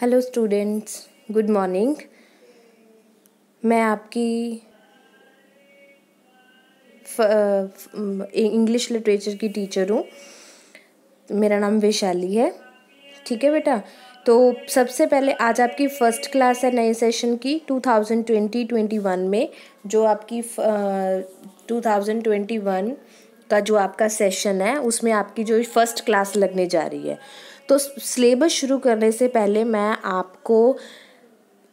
Hello students good morning मैं आपकी English literature की टीचर हूँ। मेरा नाम वैशाली है। ठीक है बेटा? तो सबसे पहले आज आपकी फ़र्स्ट क्लास है नए सेशन की 2020-21 में, जो आपकी ट्वेंटी वन का जो आपका सेशन है, उसमें आपकी जो फ़र्स्ट क्लास लगने जा रही है। तो सिलेबस शुरू करने से पहले मैं आपको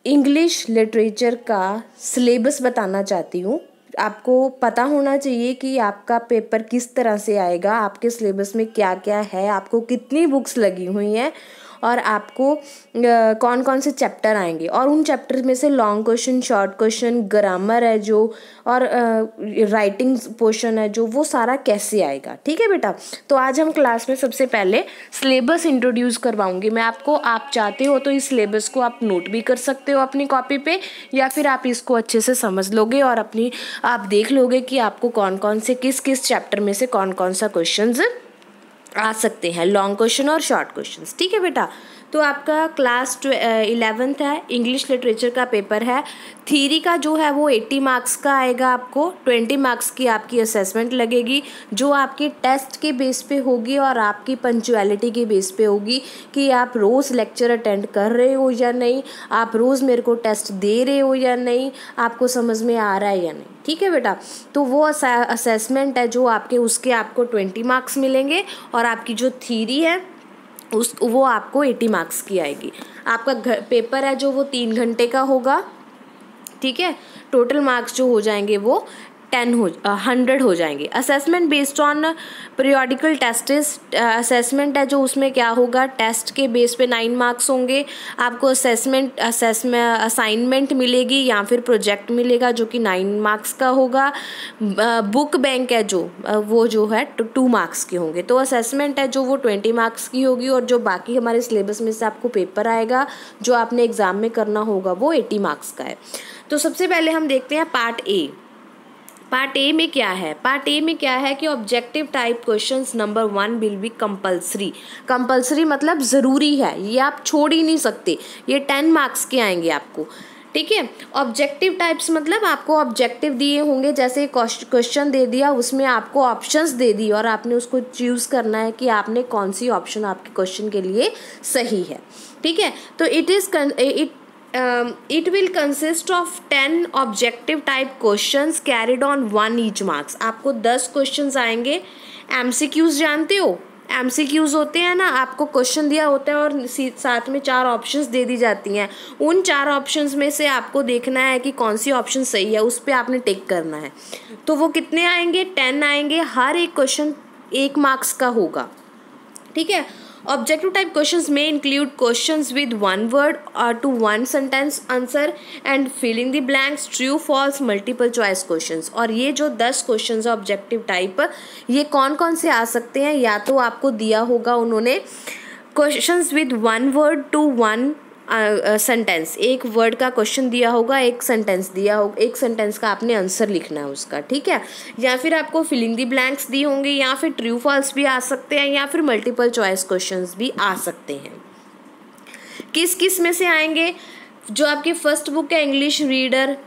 इंग्लिश लिटरेचर का सिलेबस बताना चाहती हूँ। आपको पता होना चाहिए कि आपका पेपर किस तरह से आएगा, आपके सिलेबस में क्या क्या है, आपको कितनी बुक्स लगी हुई हैं और आपको कौन कौन से चैप्टर आएँगे? और उन चैप्टर में से long question short question grammar है जो, और राइटिंग पोर्शन है जो, वो सारा कैसे आएगा? ठीक है बेटा? तो आज हम क्लास में सबसे पहले सिलेबस इंट्रोड्यूस करवाऊँगी। मैं आपको, आप चाहते हो तो इस सिलेबस को आप नोट भी कर सकते हो अपनी कॉपी पे, या फिर आप इसको अच्छे से समझ लोगे और अपनी, आप देख लोगे कि आपको कौन कौन से किस किस चैप्टर में से कौन कौन सा क्वेश्चन आ सकते हैं लॉन्ग क्वेश्चन और शॉर्ट क्वेश्चन ठीक है बेटा? तो आपका क्लास इलेवेंथ है इंग्लिश लिटरेचर का पेपर है। थीरी का जो है वो एट्टी मार्क्स का आएगा आपको ट्वेंटी मार्क्स की आपकी असेसमेंट लगेगी, जो आपके टेस्ट के बेस पे होगी और आपकी पंचुअलिटी के बेस पे होगी कि आप रोज़ लेक्चर अटेंड कर रहे हो या नहीं, आप रोज़ मेरे को टेस्ट दे रहे हो या नहीं, आपको समझ में आ रहा है या नहीं। ठीक है बेटा? तो वो असेसमेंट है जो आपके, उसके आपको ट्वेंटी मार्क्स मिलेंगे और आपकी जो थीरी है उस, वो आपको एटी मार्क्स की आएगी। आपका घर पेपर है जो वो तीन घंटे का होगा, ठीक है? टोटल मार्क्स जो हो जाएँगे वो टेन हो हंड्रेड हो जाएँगे। Assessment based on periodical test assessment है जो उसमें क्या होगा? टेस्ट के बेस पे नाइन मार्क्स होंगे। आपको असेसमेंट असेसमेंट असाइनमेंट मिलेगी या फिर प्रोजेक्ट मिलेगा जो कि नाइन मार्क्स का होगा। बुक बैंक है जो वो जो है टू मार्क्स के होंगे। तो असेसमेंट है जो वो ट्वेंटी मार्क्स की होगी और जो बाकी हमारे सिलेबस में से आपको पेपर आएगा, जो आपने एग्ज़ाम में करना होगा, वो एटी मार्क्स का है। तो सबसे पहले हम देखते हैं पार्ट ए पार्ट ए में क्या है? पार्ट ए में क्या है कि objective type questions number one will be compulsory compulsory मतलब ज़रूरी है। ये आप छोड़ ही नहीं सकते। ये टेन मार्क्स के आएँगे आपको। ठीक है? ऑब्जेक्टिव टाइप्स मतलब आपको ऑब्जेक्टिव दिए होंगे। जैसे क्वेश्चन दे दिया, उसमें आपको ऑप्शंस दे दी और आपने उसको चूज़ करना है कि आपने कौन सी ऑप्शन आपके क्वेश्चन के लिए सही है। ठीक है? तो it is it it will consist of ten objective type question carried on one each marks आपको दस क्वेश्चन आएँगे। एम जानते हो? एम सी क्यूज होते हैं ना, आपको क्वेश्चन दिया होता है और साथ में चार ऑप्शंस दे दी जाती हैं। उन चार ऑप्शंस में से आपको देखना है कि कौन सी ऑप्शन सही है, उस पर आपने टिक करना है। तो वो कितने आएँगे? टेन आएँगे। हर एक क्वेश्चन एक मार्क्स का होगा। ठीक है? ऑब्जेक्टिव टाइप क्वेश्चन में include question with one word or to one sentence answer and filling the blanks true false multiple choice question और ये जो दस क्वेश्चन है ऑब्जेक्टिव टाइप ये कौन कौन से आ सकते हैं? या तो आपको दिया होगा उन्होंने question with one word to one sentence एक वर्ड का क्वेश्चन दिया होगा, एक सेंटेंस दिया होगा एक सेंटेंस का आपने आंसर लिखना है उसका, ठीक है? या फिर आपको फिलिंग दी ब्लैंक्स दी होंगे, या फिर ट्रू फॉल्स भी आ सकते हैं, या फिर मल्टीपल चॉइस क्वेश्चन भी आ सकते हैं। किस किसमें से आएँगे? जो आपकी फ़र्स्ट बुक है इंग्लिश रीडर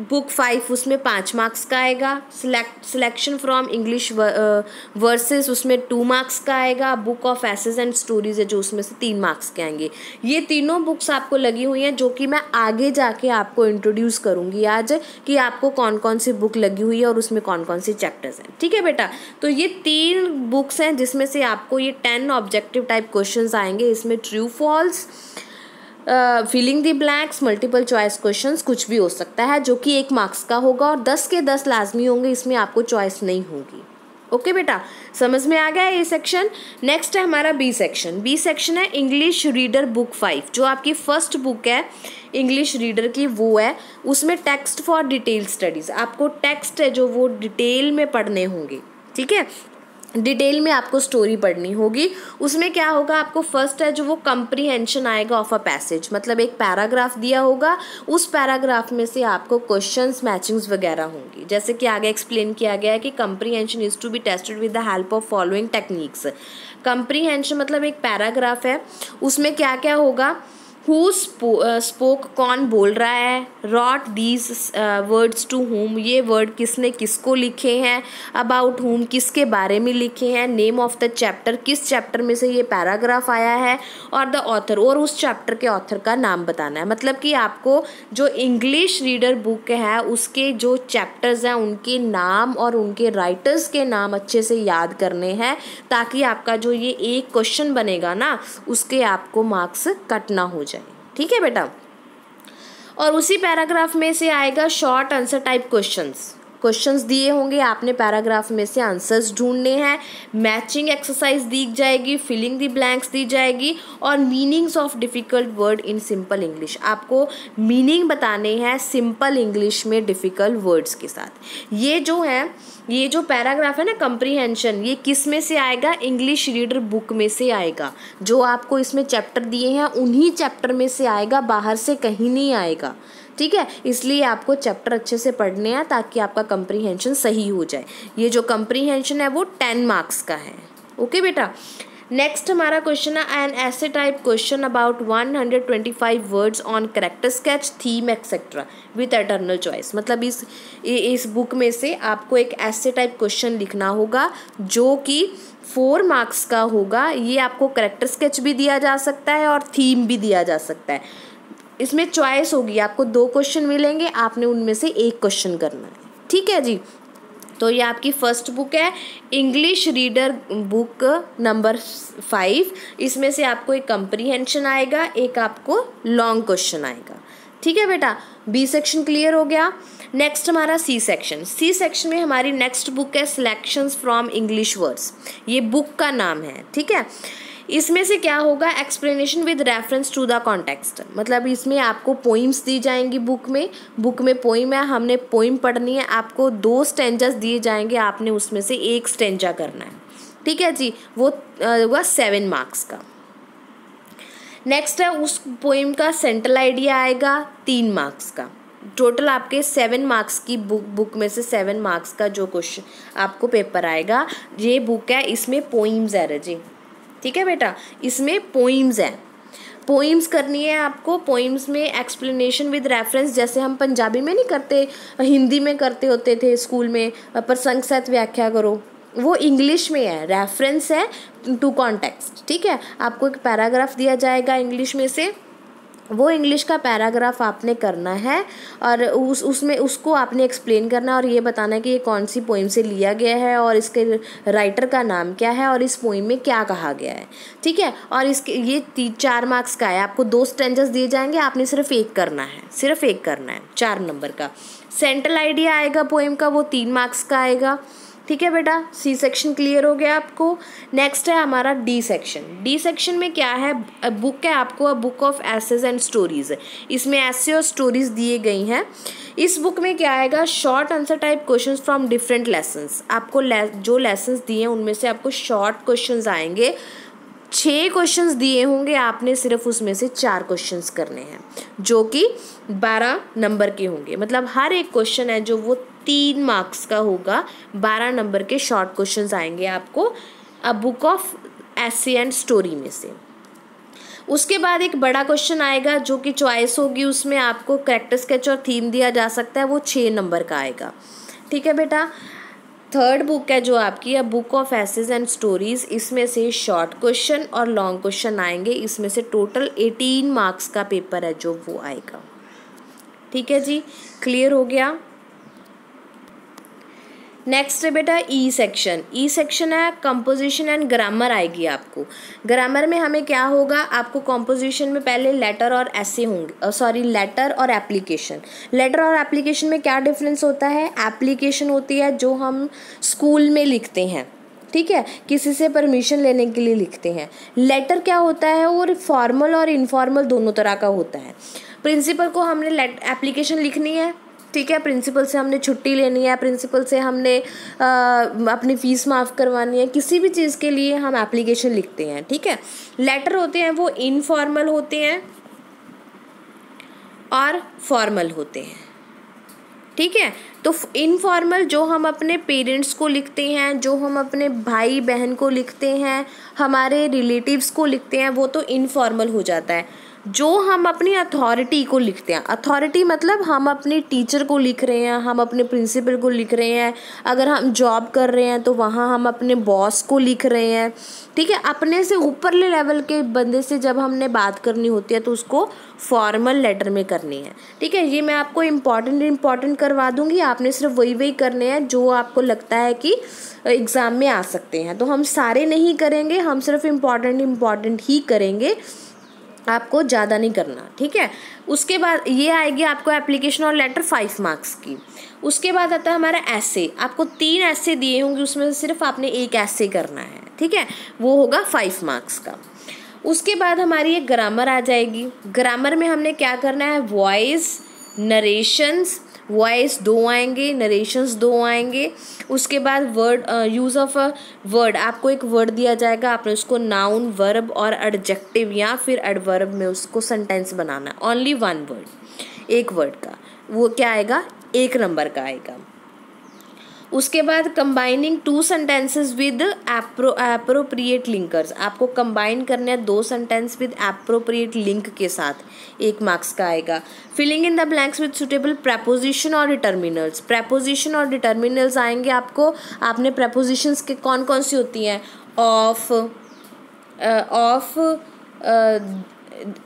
बुक फाइव, उसमें पाँच मार्क्स का आएगा। Select selection from English verses उसमें टू मार्क्स का आएगा। Book of essays and stories है जो उसमें से तीन मार्क्स के आएँगे। ये तीनों बुक्स आपको लगी हुई हैं, जो कि मैं आगे जाके आपको इंट्रोड्यूस करूँगी आज, कि आपको कौन कौन सी बुक लगी हुई है और उसमें कौन कौन सी चैप्टर्स हैं। ठीक है बेटा? तो ये तीन बुक्स हैं जिसमें से आपको ये टेन ऑब्जेक्टिव टाइप क्वेश्चन आएँगे। इसमें true false filling the blanks multiple choice question कुछ भी हो सकता है जो कि एक मार्क्स का होगा और दस के दस लाजमी होंगे इसमें आपको चॉइस नहीं होगी। ओके okay, बेटा? समझ में आ गया ये सेक्शन नेक्स्ट है हमारा बी सेक्शन बी सेक्शन है इंग्लिश रीडर बुक फाइव जो आपकी फ़र्स्ट बुक है इंग्लिश रीडर की वो है उसमें टेक्स्ट फॉर डिटेल स्टडीज़ आपको टेक्स्ट है जो वो डिटेल में पढ़ने होंगे। ठीक है? डिटेल में आपको स्टोरी पढ़नी होगी। उसमें क्या होगा, आपको फ़र्स्ट है जो वो कंप्रीहेंशन आएगा ऑफ़ अ पैसेज मतलब एक पैराग्राफ दिया होगा। उस पैराग्राफ में से आपको क्वेश्चंस मैचिंग्स वगैरह होंगी। जैसे कि आगे एक्सप्लेन किया गया है कि comprehension is to be tested with the help of following techniques comprehension मतलब एक पैराग्राफ है। उसमें क्या क्या होगा? हु स्पोक कौन बोल रहा है? Wrote these words to home ये वर्ड किसने किसको लिखे हैं? अबाउट हुम किसके बारे में लिखे हैं? नेम ऑफ़ द चैप्टर किस चैप्टर में से ये पैराग्राफ आया है? और द ऑथर और उस चैप्टर के ऑथर का नाम बताना है। मतलब कि आपको जो इंग्लिश रीडर बुक है, उसके जो चैप्टर्स हैं, उनके नाम और उनके राइटर्स के नाम अच्छे से याद करने हैं, ताकि आपका जो ये एक क्वेश्चन बनेगा ना, उसके आपको मार्क्स कट ना हो जाए। ठीक है बेटा? और उसी पैराग्राफ में से आएगा short answer type questions questions दिए होंगे, आपने पैराग्राफ में से आंसर्स ढूँढने हैं। मैचिंग एक्सरसाइज दी जाएगी फिलिंग दी ब्लैंक्स दी जाएगी और meanings of difficult word in simple English आपको मीनिंग बताने हैं सिंपल इंग्लिश में डिफ़िकल्ट वर्ड्स के साथ। ये जो है, ये जो पैराग्राफ है ना कंप्रीहेंशन ये किसमें से आएगा? इंग्लिश रीडर बुक में से आएगा। जो आपको इसमें चैप्टर दिए हैं, उन्हीं चैप्टर में से आएगा, बाहर से कहीं नहीं आएगा। ठीक है? इसलिए आपको चैप्टर अच्छे से पढ़ने हैं ताकि आपका कंप्रीहेंशन सही हो जाए। ये जो कंप्रीहेंशन है वो टेन मार्क्स का है। ओके बेटा? नेक्स्ट हमारा क्वेश्चन है an essay type question about 125 words on character sketch theme etcetera with internal choice मतलब इस इस बुक में से आपको एक ऐसे टाइप क्वेश्चन लिखना होगा, जो कि फोर मार्क्स का होगा। ये आपको करेक्टर स्केच भी दिया जा सकता है और थीम भी दिया जा सकता है। इसमें चॉइस होगी, आपको दो क्वेश्चन मिलेंगे, आपने उनमें से एक क्वेश्चन करना है। ठीक है जी? तो ये आपकी फ़र्स्ट बुक है English reader book number five इसमें से आपको एक कंप्रीहेंशन आएगा, एक आपको लॉन्ग क्वेश्चन आएगा। ठीक है बेटा? बी सेक्शन क्लियर हो गया। नेक्स्ट हमारा सी सेक्शन सी सेक्शन में हमारी नेक्स्ट बुक है सिलेक्शंस फ्रॉम इंग्लिश वर्ड्स ये बुक का नाम है, ठीक है? इसमें से क्या होगा? Explanation with reference to the context मतलब इसमें आपको पोइम्स दी जाएँगी बुक में। बुक में पोइम है, हमने पोइम पढ़नी है, आपको दो स्टेंजस दिए जाएँगे, आपने उसमें से एक स्टेंजा करना है। ठीक है जी? वो हुआ सेवन मार्क्स का। नेक्स्ट है, उस पोइम का सेंट्रल आइडिया आएगा, तीन मार्क्स का। टोटल आपके सेवन मार्क्स की बुक बुक में से सेवन मार्क्स का जो क्वेश्चन आपको पेपर आएगा, ये बुक है, इसमें पोइम्स है रज़ी ठीक है बेटा? इसमें पोइम्स हैं। पोइम्स करनी है आपको। पोइम्स में एक्सप्लेनेशन विद रेफरेंस जैसे हम पंजाबी में नहीं करते, हिंदी में करते होते थे स्कूल में प्रसंग सहित व्याख्या करो। वो इंग्लिश में है। रेफरेंस है टू कॉन्टेक्स्ट ठीक है? आपको एक पैराग्राफ दिया जाएगा इंग्लिश में से। वो इंग्लिश का पैराग्राफ आपने करना है और उस, उसमें उसको आपने एक्सप्लेन करना और ये बताना है कि ये कौन सी पोइम से लिया गया है और इसके राइटर का नाम क्या है और इस पोइम में क्या कहा गया है। ठीक है? और इसके, ये तीन चार मार्क्स का है। आपको दो स्टेंजस दिए जाएँगे, आपने सिर्फ़ एक करना है। सिर्फ़ एक करना है, चार नंबर का। सेंट्रल आइडिया आएगा पोइम का, वो तीन मार्क्स का आएगा। ठीक है बेटा? सी सेक्शन क्लियर हो गया आपको। नेक्स्ट है हमारा डी सेक्शन डी सेक्शन में क्या है? बुक है आपको a book of essays and stories इसमें ऐसे और स्टोरीज दिए गई हैं। इस बुक में क्या आएगा? Short answer type question from different lessons आपको ले, जो लेसन्स दिए हैं उनमें से आपको शॉर्ट क्वेश्चन आएँगे। छः क्वेश्चंस दिए होंगे आपने सिर्फ़ उसमें से चार क्वेश्चंस करने हैं जो कि बारह नंबर के होंगे। मतलब हर एक क्वेश्चन है जो वो तीन मार्क्स का होगा। बारह नंबर के शॉर्ट क्वेश्चन आएँगे आपको a book of essay and story में से। उसके बाद एक बड़ा क्वेश्चन आएगा, जो कि चॉइस होगी, उसमें आपको करेक्टर स्केच और थीम दिया जा सकता है, वो छः नंबर का आएगा। ठीक है बेटा? थर्ड बुक है जो आपकी है book of essays and stories इसमें से शॉर्ट क्वेश्चन और लॉन्ग क्वेश्चन आएँगे, इसमें से टोटल एटीन मार्क्स का पेपर है जो वो आएगा। ठीक है जी? क्लियर हो गया? नेक्स्ट है बेटा ई सेक्शन ई सेक्शन है कंपोजिशन एंड ग्रामर आएगी आपको. ग्रामर में हमें क्या होगा? आपको कंपोजिशन में पहले लेटर और ऐसे होंगे. सॉरी लेटर और एप्लीकेशन लेटर और एप्लीकेशन में क्या डिफरेंस होता है? एप्लीकेशन होती है जो हम स्कूल में लिखते हैं. ठीक है? किसी से परमिशन लेने के लिए लिखते हैं. लेटर क्या होता है? वो फॉर्मल और इनफॉर्मल दोनों तरह का होता है. प्रिंसिपल को हमने एप्लीकेशन लिखनी है. ठीक है प्रिंसिपल से हमने छुट्टी लेनी है प्रिंसिपल से हमने आ, अपनी फ़ीस माफ़ करवानी है किसी भी चीज़ के लिए हम एप्लीकेशन लिखते हैं ठीक है? लेटर होते हैं वो इनफॉर्मल होते हैं और फॉर्मल होते हैं ठीक है? तो इनफॉर्मल जो हम अपने पेरेंट्स को लिखते हैं जो हम अपने भाई बहन को लिखते हैं हमारे रिलेटिव्स को लिखते हैं वो तो इनफॉर्मल हो जाता है। जो हम अपनी अथॉरिटी को लिखते हैं। अथॉरिटी मतलब हम अपने टीचर को लिख रहे हैं, हम अपने प्रिंसिपल को लिख रहे हैं। अगर हम जॉब कर रहे हैं तो वहाँ हम अपने बॉस को लिख रहे हैं। ठीक है, अपने से ऊपरले लेवल के बंदे से जब हमने बात करनी होती है तो उसको फॉर्मल लेटर में करनी है। ठीक है, ये मैं आपको इंपॉर्टेंट इंपॉर्टेंट करवा दूँगी। आपने सिर्फ़ वही वही करने हैं जो आपको लगता है कि एग्ज़ाम में आ सकते हैं। तो हम सारे नहीं करेंगे, हम सिर्फ़ इंपॉर्टेंट इंपॉर्टेंट ही करेंगे। आपको ज़्यादा नहीं करना, ठीक है? उसके बाद ये आएगी आपको एप्लीकेशन और लेटर फाइव मार्क्स की। उसके बाद आता है हमारा ऐसे आपको तीन ऐसे दिए होंगे, उसमें से सिर्फ़ आपने एक ऐसे करना है, ठीक है? वो होगा फाइव मार्क्स का। उसके बाद हमारी एक ग्रामर आ जाएगी। ग्रामर में हमने क्या करना है? वॉइस नरेशंस वॉइस दो आएँगे नरेशंस दो आएँगे। उसके बाद word use of a word आपको एक वर्ड दिया जाएगा, आपने उसको नाउन वर्ब और एडजेक्टिव या फिर एडवर्ब में उसको सेंटेंस बनाना। ओनली वन वर्ड एक वर्ड का। वो क्या आएगा? एक नंबर का आएगा। उसके बाद combining two sentences with appropriate linkers आपको कंबाइन करने हैं दो सेंटेंस विद अप्रोप्रिएट लिंक के साथ. एक मार्क्स का आएगा. Filling in the blanks with suitable preposition और डिटर्मिनल्स प्रपोजिशन और डिटर्मिनल्स आएँगे आपको. आपने प्रपोजिशंस के कौन कौन सी होती हैं? ऑफ़ ऑफ़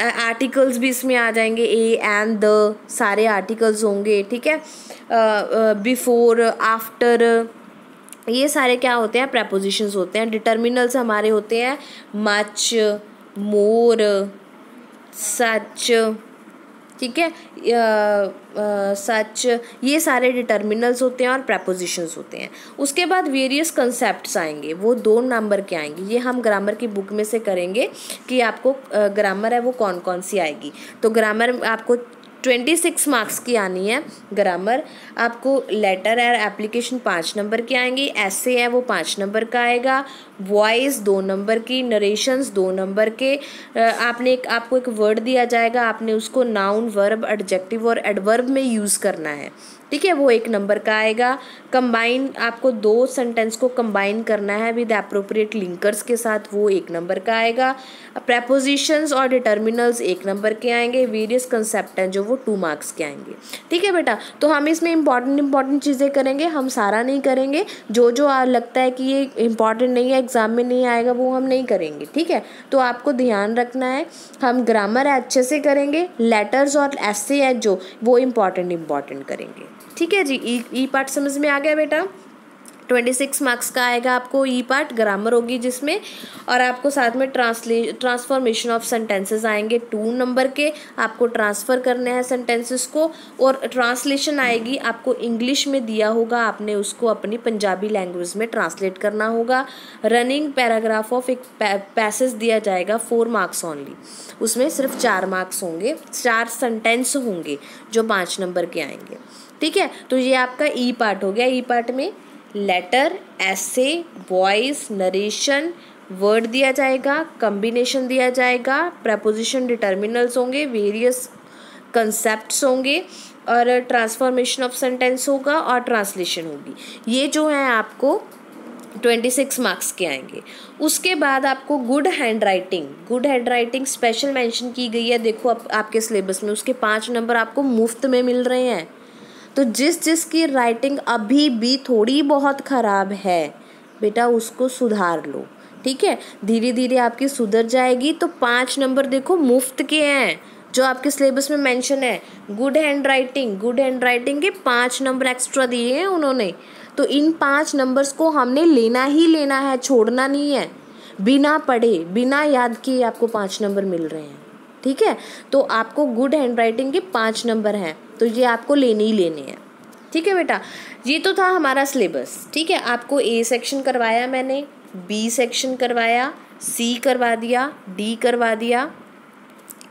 आर्टिकल्स भी इसमें आ जाएँगे ए एंड द सारे आर्टिकल्स होंगे, ठीक है? बिफोर आफ्टर ये सारे क्या होते हैं? प्रपोजिशंस होते हैं डिटर्मिनल्स हमारे होते हैं मच मोर सच ठीक है? सच ये सारे डिटर्मिनल्स होते हैं और प्रपोजिशंस होते हैं। उसके बाद वेरियस कंसेप्ट आएँगे। वो दो नंबर के आएँगे। ये हम ग्रामर की बुक में से करेंगे कि आपको ग्रामर है वो कौन कौन सी आएगी। तो ग्रामर आपको ट्वेंटी सिक्स मार्क्स की आनी है ग्रामर। आपको लेटर है एप्लीकेशन पाँच नंबर की आएँगी ऐसे है वो पाँच नंबर का आएगा, वॉइस दो नंबर की, नरेशंस दो नंबर के। आपने एक, आपको एक वर्ड दिया जाएगा, आपने उसको नाउन, वर्ब, एडजेक्टिव और एडवर्ब में यूज़ करना है। ठीक है, वो एक नंबर का आएगा। कंबाइन आपको दो सेंटेंस को कंबाइन करना है विद अप्रोप्रिएट लिंकर्स के साथ, वो एक नंबर का आएगा। प्रपोजिशंस और डिटर्मिनल्स एक नंबर के आएँगे वेरियस कंसेप्ट हैं जो वो टू मार्क्स के आएँगे। ठीक है बेटा तो हम इसमें इंपॉर्टेंट इंपॉर्टेंट चीज़ें करेंगे, हम सारा नहीं करेंगे। जो जो लगता है कि ये इंपॉर्टेंट नहीं है एग्ज़ाम में नहीं आएगा, वो हम नहीं करेंगे। ठीक है तो आपको ध्यान रखना है, हम ग्रामर अच्छे से करेंगे लेटर्स और ऐसे है जो, वो इंपॉर्टेंट इंपॉर्टेंट करेंगे। ठीक है जी ई ई पार्ट समझ में आ गया बेटा। ट्वेंटी सिक्स मार्क्स का आएगा आपको ई पार्ट ग्रामर होगी जिसमें। और आपको साथ में ट्रांसले ट्रांसफॉर्मेशन ऑफ़ सेंटेंसेस आएँगे टू नंबर के। आपको ट्रांसफ़र करने हैं सेंटेंसेस को। और ट्रांसलेशन आएगी आपको इंग्लिश में दिया होगा। आपने उसको अपनी पंजाबी लैंग्वेज में ट्रांसलेट करना होगा। रनिंग पैराग्राफ ऑफ़ एक पैसेज दिया जाएगा फोर मार्क्स ओनली उसमें सिर्फ़ चार मार्क्स होंगे। चार सेंटेंस होंगे जो पाँच नंबर के आएँगे। ठीक है? तो ये आपका ई e पार्ट हो गया। ई e पार्ट में लेटर ऐसे वॉइस नरेशन वर्ड दिया जाएगा कम्बिनेशन दिया जाएगा प्रपोजिशन डिटर्मिनल्स होंगे वेरियस कंसेप्ट होंगे और ट्रांसफॉर्मेशन ऑफ़ सेंटेंस होगा और ट्रांसलेशन होगी। ये जो है आपको ट्वेंटी सिक्स मार्क्स के आएँगे। उसके बाद आपको good handwriting good handwriting special mention की गई है। देखो आप, आपके सिलेबस में उसके पाँच नंबर आपको मुफ़्त में मिल रहे हैं। तो जिस जिस की राइटिंग अभी भी थोड़ी बहुत ख़राब है, बेटा उसको सुधार लो, ठीक है? धीरे धीरे आपकी सुधर जाएगी तो पाँच नंबर देखो मुफ़्त के हैं, जो आपके सिलेबस में मेंशन है। Good handwriting good handwriting के पाँच नंबर एक्स्ट्रा दिए हैं उन्होंने। तो इन पाँच नंबर्स को हमने लेना ही लेना है, छोड़ना नहीं है। बिना पढ़े, बिना याद किए आपको पाँच नंबर मिल रहे हैं। ठीक है? तो आपको गुड हैंड राइटिंग के पाँच नंबर हैं। तो ये आपको लेने ही लेने हैं। ठीक है बेटा? ये तो था हमारा सिलेबस ठीक है? आपको ए सेक्शन करवाया मैंने बी सेक्शन करवाया सी करवा दिया डी करवा दिया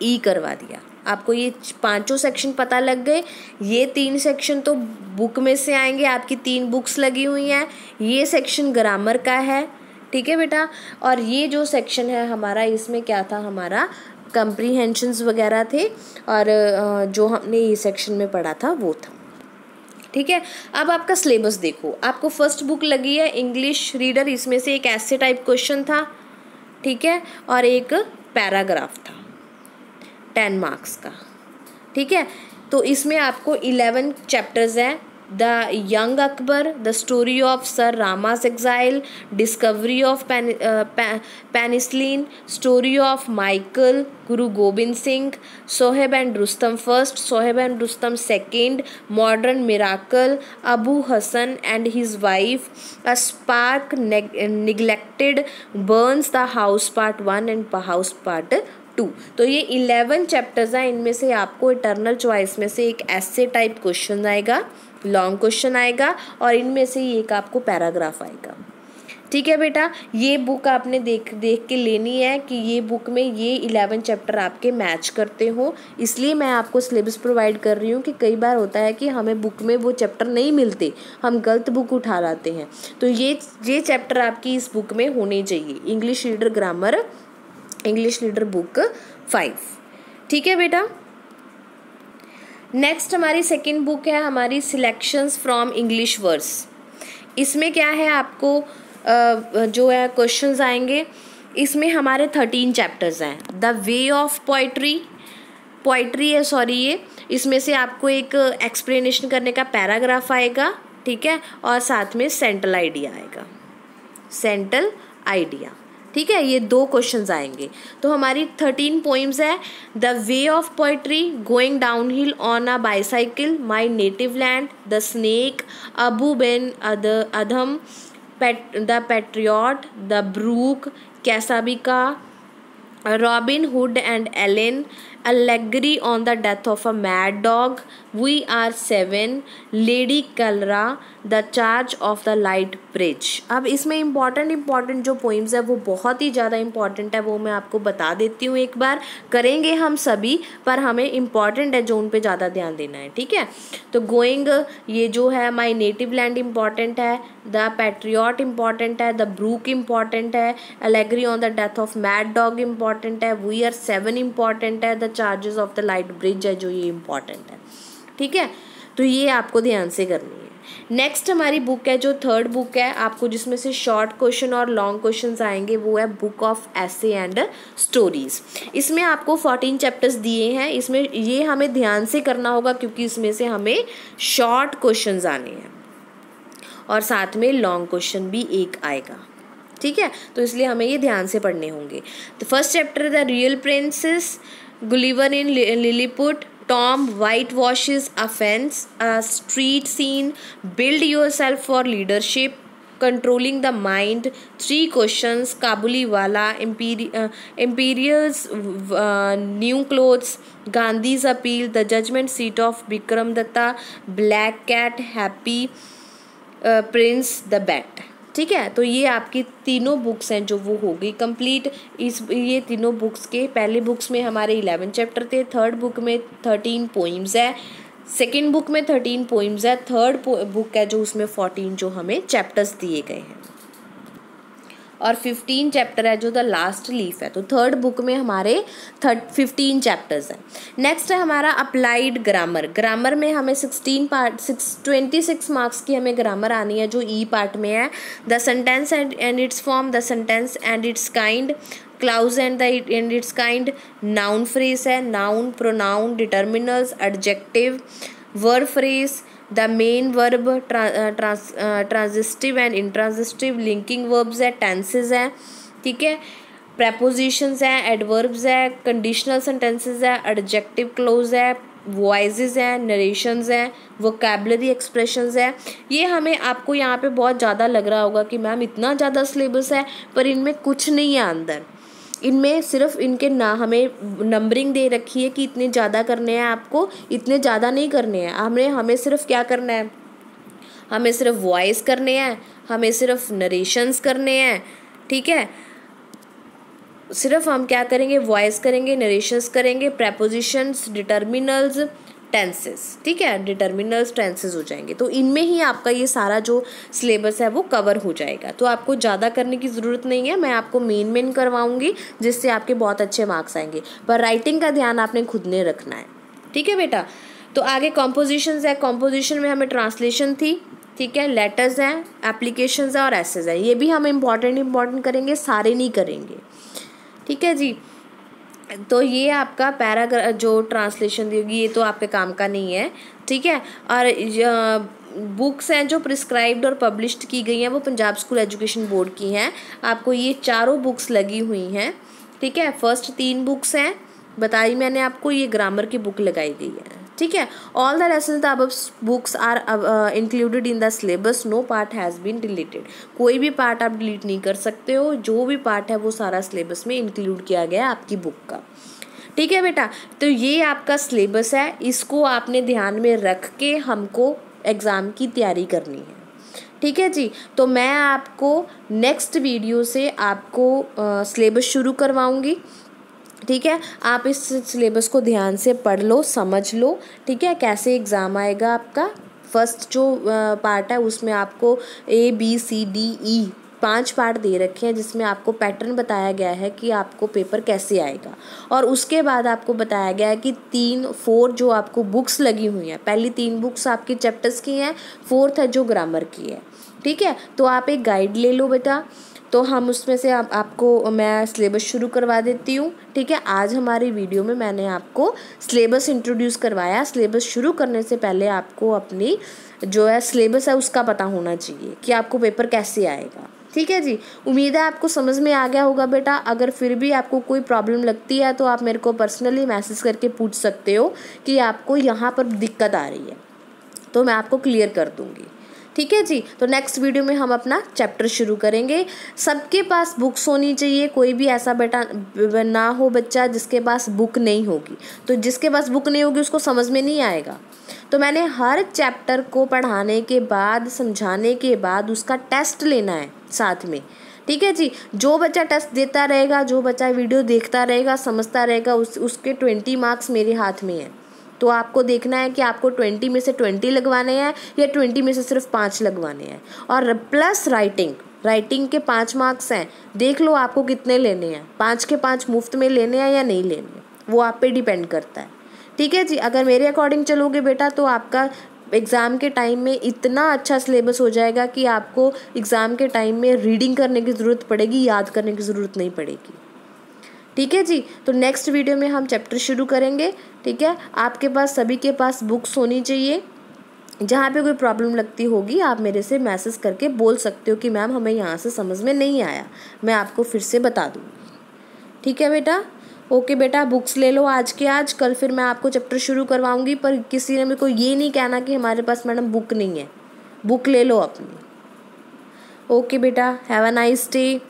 ई e करवा दिया। आपको ये पाँचों सेक्शन पता लग गए। ये तीन सेक्शन तो बुक में से आएँगे। आपकी तीन बुक्स लगी हुई हैं। ये सेक्शन ग्रामर का है। ठीक है बेटा? और ये जो सेक्शन है हमारा, इसमें क्या था? हमारा कंप्रीहेंशंस वगैरह थे और जो हमने ये सेक्शन में पढ़ा था, वो था। ठीक है? अब आपका सिलेबस देखो। आपको फ़र्स्ट बुक लगी है इंग्लिश रीडर इसमें से एक ऐसे टाइप क्वेश्चन था, ठीक है? और एक पैराग्राफ था टेन मार्क्स का। ठीक है? तो इसमें आपको इलेवन चैप्टर्स हैं। The young Akbar, the story of sir Rama's exile, discovery of penicillin, story of Michael, Guru Gobind Singh, Sohrab and Rustum first, Sohrab and Rustum second, modern miracle, Abu Hasan and his wife, a spark neglected burns, the house part one and house part two. तो ये eleven chapters हैं, इनमें से आपको eternal choice में से एक ऐसे टाइप क्वेश्चन आएगा। लॉन्ग क्वेश्चन आएगा और इनमें से एक आपको पैराग्राफ आएगा। ठीक है बेटा? ये बुक आपने देख देख के लेनी है कि ये बुक में ये इलेवन चैप्टर आपके मैच करते हो। इसलिए मैं आपको सिलेबस प्रोवाइड कर रही हूँ कि कई बार होता है कि हमें बुक में वो चैप्टर नहीं मिलते, हम गलत बुक उठा लाते हैं। तो ये ये चैप्टर आपकी इस बुक में होने चाहिए। English reader grammar English reader book five ठीक है बेटा? नेक्स्ट हमारी सेकेंड बुक है हमारी सिलेक्शंस फ्रॉम इंग्लिश वर्ड्स इसमें क्या है आपको जो है क्वेश्चंस आएँगे, इसमें हमारे थर्टीन चैप्टर्स हैं. The way of poetry poetry है सॉरी ये. इसमें से आपको एक एक्सप्लेनेशन करने का पैराग्राफ आएगा, ठीक है? और साथ में सेंट्रल आइडिया आएगा. सेंट्रल आइडिया ठीक है, ये दो क्वेश्चंस आएँगे। तो हमारी थर्टीन पोइम्स है the way of poetry going downhill on a bicycle my native land the snake Abou Ben Adhem the patriot the brook Casabianca Robin Hood and Allen Allegory on the death of a mad dog, We are seven, Lady Kalra, the charge of the light brigade अब इसमें important important जो poems है वो बहुत ही ज़्यादा important है वो मैं आपको बता देती हूँ एक बार। करेंगे हम सभी पर हमें इंपॉर्टेंट है जो उन पर ज़्यादा ध्यान देना है ठीक है? तो गोइंग ये जो है माई नेटिव लैंड इंपॉर्टेंट है। द पैट्रियट इंपॉर्टेंट है, द ब्रूक इंपॉर्टेंट है, allegory on the death of mad dog important है, वी आर सेवन इंपॉर्टेंट है, the charges of the light brigade है जो ये इंपॉर्टेंट है। ठीक है? तो ये आपको ध्यान से करनी है। नेक्स्ट हमारी बुक है, जो थर्ड बुक है, आपको जिसमें से शॉर्ट क्वेश्चन और लॉन्ग क्वेश्चंस आएँगे, वो है book of essay and stories. इसमें आपको फोर्टीन चैप्टर्स दिए हैं, इसमें ये हमें ध्यान से करना होगा, क्योंकि इसमें से हमें शॉर्ट क्वेश्चन आने हैं। और साथ में लॉन्ग क्वेश्चन भी एक आएगा ठीक है तो इसलिए हमें ये ध्यान से पढ़ने होंगे तो first chapter the real princess Gulliver in Lilliput Tom whitewashes a fence, a street scene, build yourself for leadership, controlling the mind, three questions, Kabuliwala, Imperi- uh, Imperial's uh, new clothes, Gandhi's appeal, the judgment seat of Bikram Datta, Black Cat, the Bat. ठीक है? तो ये आपकी तीनों books हैं जो वो हो गई कंप्लीट इस ये तीनों बुक्स के पहले बुक्स में हमारे इलेवन चैप्टर थे थर्ड बुक में थर्टीन पोइम्स है सेकेंड बुक में थर्टीन पोइम्स है थर्ड बुक है जो उसमें फोर्टीन जो हमें चैप्टर्स दिए गए हैं। और फिफ्टीन चैप्टर है जो द लास्ट लीफ है। तो थर्ड बुक में हमारे थर्ड फिफ्टीन चैप्टर्स हैं। नेक्स्ट है हमारा अप्लाइड ग्रामर ग्रामर में हमें sixteen part six twenty six marks की हमें ग्रामर आनी है जो ई e पार्ट में है। The sentence and and it's form the sentence and it's kind clause and the and it's kind noun phrase है। Noun pronoun determiners adjective verb phrase the main verb transitive and intransitive linking verbs है tenses हैं, ठीक है? Prepositions हैं adverbs है conditional sentences है adjective clause है voice हैं नरेशंस हैं वोकेबलरी एक्सप्रेशंस हैं। ये हमें आपको यहाँ पे बहुत ज़्यादा लग रहा होगा कि मैम इतना ज़्यादा सिलेबस है, पर इनमें कुछ नहीं है अंदर। इनमें सिर्फ़ इनके ना, हमें नंबरिंग दे रखी है कि इतने ज़्यादा करने हैं आपको, इतने ज़्यादा नहीं करने हैं। हमें हमें सिर्फ़ क्या करना है? हमें सिर्फ़ वॉइस करने हैं, हमें सिर्फ़ नरेशंस करने हैं, ठीक है? सिर्फ़ हम क्या करेंगे? वॉइस करेंगे नरेशंस करेंगे प्रेपोजिशंस डिटर्मिनल्स टेंसेस ठीक है? डिटर्मिनल्स टेंसेस हो जाएँगे। तो इनमें ही आपका ये सारा जो सिलेबस है वो कवर हो जाएगा। तो आपको ज़्यादा करने की ज़रूरत नहीं है। मैं आपको मेन मेन करवाऊँगी, जिससे आपके बहुत अच्छे मार्क्स आएँगे। पर राइटिंग का ध्यान आपने खुद ने रखना है। ठीक है बेटा? तो आगे कॉम्पोजिशन है। कॉम्पोजिशन में हमें ट्रांसलेशन थी, ठीक है? लेटर्स हैं एप्लीकेशन हैं और एसेज हैं। ये भी हम इंपॉर्टेंट इंपॉर्टेंट करेंगे, सारे नहीं करेंगे। ठीक है जी? तो ये आपका पैराग्रा, जो ट्रांसलेशन दी होगी ये तो आपके काम का नहीं है, ठीक है? और बुक्स हैं जो प्रिस्क्राइब्ड और पब्लिश्ड की गई हैं, वो पंजाब स्कूल एजुकेशन बोर्ड की हैं। आपको ये चारों बुक्स लगी हुई हैं, ठीक है? फ़र्स्ट तीन बुक्स हैं, बताई मैंने आपको, ये ग्रामर की बुक लगाई गई है। ठीक है? All the lesson of books are included in the syllabus no part has been deleted कोई भी पार्ट आप डिलीट नहीं कर सकते हो. जो भी पार्ट है वो सारा सिलेबस में इंक्लूड किया गया है आपकी बुक का। ठीक है बेटा? तो ये आपका सिलेबस है। इसको आपने ध्यान में रख के हमको एग्ज़ाम की तैयारी करनी है। ठीक है जी? तो मैं आपको नेक्स्ट वीडियो से आपको सिलेबस शुरू करवाऊँगी। ठीक है? आप इस सिलेबस को ध्यान से पढ़ लो, समझ लो, ठीक है? कैसे एग्ज़ाम आएगा आपका? फ़र्स्ट जो पार्ट है उसमें आपको A B C D E पाँच पार्ट दे रखे हैं, जिसमें आपको पैटर्न बताया गया है कि आपको पेपर कैसे आएगा। और उसके बाद आपको बताया गया है कि तीन, फोर जो आपको बुक्स लगी हुई हैं, पहली तीन बुक्स आपकी चैप्टर्स की हैं, फोर्थ है जो ग्रामर की है, ठीक है? तो आप एक गाइड ले लो बेटा। तो हम उसमें से आप, आपको, मैं सिलेबस शुरू करवा देती हूँ। ठीक है, आज हमारी वीडियो में मैंने आपको सिलेबस इंट्रोड्यूस करवाया। सिलेबस शुरू करने से पहले आपको अपनी जो है सिलेबस है उसका पता होना चाहिए कि आपको पेपर कैसे आएगा। ठीक है जी? उम्मीद है आपको समझ में आ गया होगा बेटा। अगर फिर भी आपको कोई प्रॉब्लम लगती है तो आप मेरे को पर्सनली मैसेज करके पूछ सकते हो कि आपको यहाँ पर दिक्कत आ रही है। तो मैं आपको क्लियर कर दूँगी। ठीक है जी? तो नेक्स्ट वीडियो में हम अपना चैप्टर शुरू करेंगे। सबके पास बुक्स होनी चाहिए, कोई भी ऐसा बेटा ना हो बच्चा जिसके पास बुक नहीं होगी। तो जिसके पास बुक नहीं होगी, उसको समझ में नहीं आएगा। तो मैंने हर चैप्टर को पढ़ाने के बाद, समझाने के बाद उसका टेस्ट लेना है साथ में। ठीक है जी? जो बच्चा टेस्ट देता रहेगा, जो बच्चा वीडियो देखता रहेगा, समझता रहेगा, उस, उसके ट्वेंटी मार्क्स मेरे हाथ में हैं। तो आपको देखना है कि आपको ट्वेंटी में से ट्वेंटी लगवाने हैं या ट्वेंटी में से सिर्फ़ पाँच लगवाने हैं। और प्लस राइटिंग राइटिंग के पाँच मार्क्स हैं। देख लो आपको कितने लेने हैं। पाँच के पाँच मुफ़्त में लेने हैं या नहीं लेने वो आप पे डिपेंड करता है। ठीक है जी? अगर मेरे अकॉर्डिंग चलोगे बेटा तो आपका एग्ज़ाम के टाइम में इतना अच्छा सिलेबस हो जाएगा कि आपको एग्ज़ाम के टाइम में रीडिंग करने की ज़रूरत पड़ेगी, याद करने की ज़रूरत नहीं पड़ेगी। ठीक है जी? तो नेक्स्ट वीडियो में हम चैप्टर शुरू करेंगे, ठीक है? आपके पास, सभी के पास बुक्स होनी चाहिए। जहाँ पे कोई प्रॉब्लम लगती होगी, आप मेरे से मैसेज करके बोल सकते हो कि मैम हमें यहाँ से समझ में नहीं आया। मैं आपको फिर से बता दूँगी ठीक है बेटा? ओके बेटा बुक्स ले लो आज के आज। कल फिर मैं आपको चैप्टर शुरू करवाऊँगी, पर किसी ने मेरे को ये नहीं कहना कि हमारे पास मैडम बुक नहीं है। बुक ले लो अपनी। ओके बेटा हैव अ नाइस डे